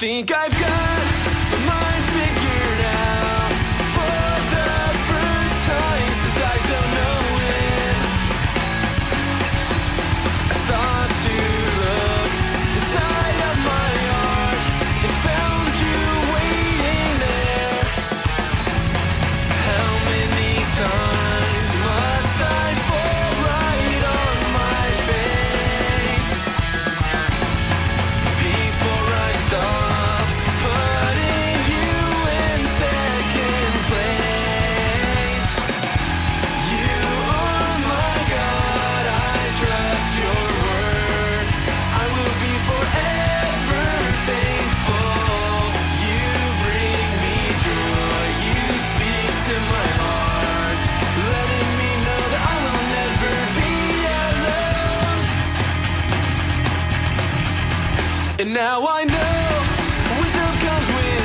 think I've got And now I know wisdom comes with